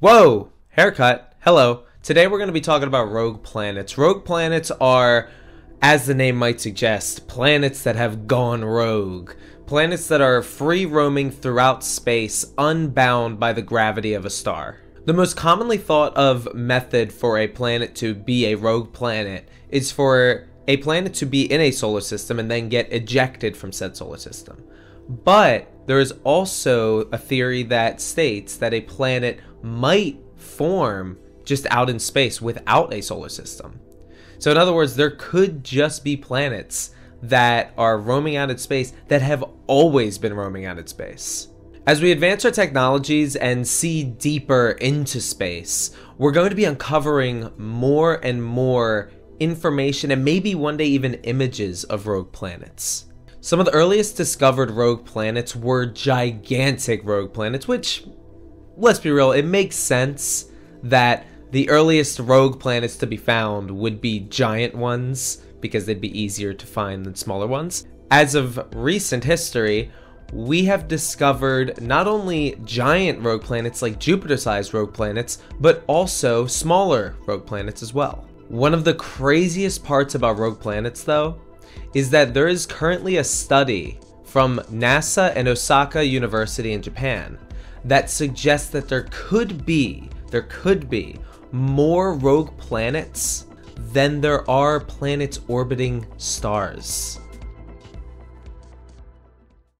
Whoa! Haircut. Hello. Today we're going to be talking about rogue planets. Rogue planets are, as the name might suggest, planets that have gone rogue. Planets that are free roaming throughout space, unbound by the gravity of a star. The most commonly thought of method for a planet to be a rogue planet is for a planet to be in a solar system and then get ejected from said solar system. But there is also a theory that states that a planet might form just out in space without a solar system. So, in other words, there could just be planets that are roaming out in space that have always been roaming out in space. As we advance our technologies and see deeper into space, we're going to be uncovering more and more information and maybe one day even images of rogue planets. Some of the earliest discovered rogue planets were gigantic rogue planets, which, let's be real, it makes sense that the earliest rogue planets to be found would be giant ones because they'd be easier to find than smaller ones. As of recent history, we have discovered not only giant rogue planets like Jupiter sized rogue planets, but also smaller rogue planets as well. One of the craziest parts about rogue planets, though, is that there is currently a study from NASA and Osaka University in Japan that suggests that there could be, there could be more rogue planets than there are planets orbiting stars.